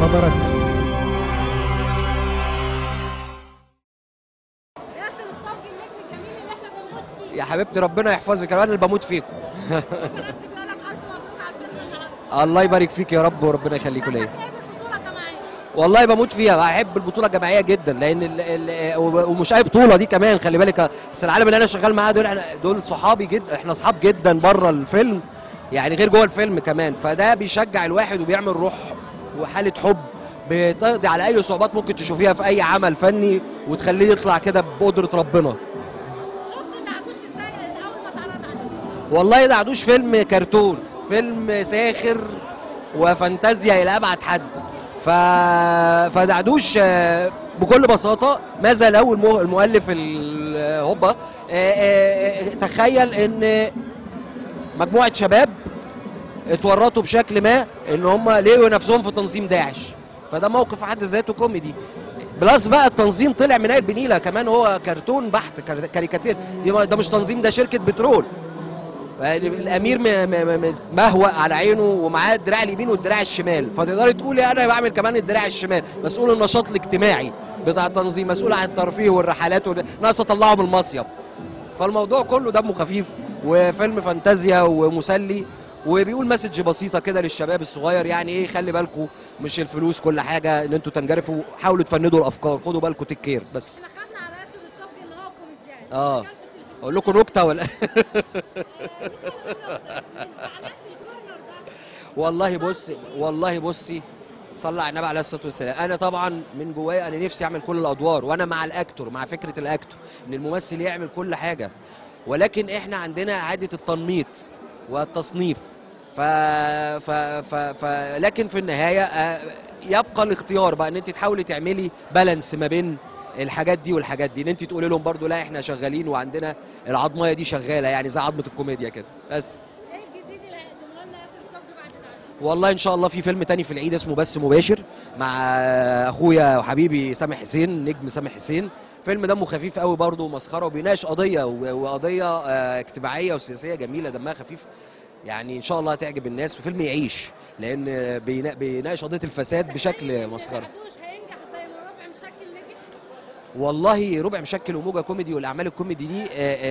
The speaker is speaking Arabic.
فيه يا حبيبتي ربنا يحفظك أنا اللي بموت فيكم. الله يبارك فيك يا رب وربنا يخليكم ليا. والله بموت فيها بحب البطولة الجماعية جدا لأن ال ال ومش اي بطولة دي كمان خلي بالك. بس العالم اللي أنا شغال معاه دول إحنا دول صحابي جدا إحنا اصحاب جدا بره الفيلم يعني غير جوه الفيلم كمان. فده بيشجع الواحد وبيعمل روح وحالة حب. بتقضي على أي صعوبات ممكن تشوفيها في أي عمل فني وتخليه يطلع كده بقدرة ربنا. شفت دعدوش إزاي أول ما اتعرض والله ده عدوش فيلم كرتون فيلم ساخر وفانتازيا إلى أبعد حد. ف... فدعدوش آه، بكل بساطة ماذا لو المؤلف ال- هوبا. آه، آه، تخيل إن مجموعة شباب اتورطوا بشكل ما إن هم لقوا نفسهم في تنظيم داعش. فده موقف في حد ذاته كوميدي. plus بقى التنظيم طلع من آية بنيلة كمان هو كرتون بحت كار- كاريكاتير. ده مش تنظيم ده شركة بترول. الأمير مهوأ على عينه ومعاه الدراع اليمين والدراع الشمال. فتقدري تقولي أنا بعمل كمان الدراع الشمال. مسؤول النشاط الاجتماعي بتاع التنظيم مسؤول عن الترفيه والرحلات وال- ناقص اطلعه من المصيف. فالموضوع كله دمه خفيف. وفيلم فانتازيا ومسلي. وبيقول مسج بسيطة كده للشباب الصغير يعني إيه خلي بالكم مش الفلوس كل حاجة إن أنتوا تنجرفوا حاولوا تفندوا الأفكار خدوا بالكم تكير بس. إحنا خدنا على ياسر الطبي إن هو آه. كان في التلفزيون. أقول لكم نكتة ولا؟ والله بصي والله بصي صلى على النبي عليه الصلاة والسلام. أنا طبعا من جوايا أنا نفسي أعمل كل الأدوار وأنا مع الأكتور مع فكرة الأكتور إن الممثل يعمل كل حاجة. ولكن إحنا عندنا عاده التنميط والتصنيف. ف... ف... ف... ف... لكن في النهاية آه، يبقى الاختيار بقى إن أنت تحاولي تعملي بالانس ما بين الحاجات دي والحاجات دي إن أنت تقولي لهم برضو لا إحنا شغالين وعندنا العضمايه دي شغالة يعني زي عظمة الكوميديا كده بس. العيد والله إن شاء الله في فيلم تاني في العيد اسمه بس مباشر مع أخويا وحبيبي سامح حسين نجم سامح حسين. فيلم دمه خفيف قوي برضه ومسخرة وبيناقش قضية وقضية آه، اجتماعية وسياسية جميلة دمها خفيف. يعني إن شاء الله هتعجب الناس وفيلم يعيش لأن بينا- بيناقش قضية الفساد بشكل مسخرة. مشكل نجح؟ والله ربع مشكل وموجة كوميدي والأعمال الكوميدي دي آه،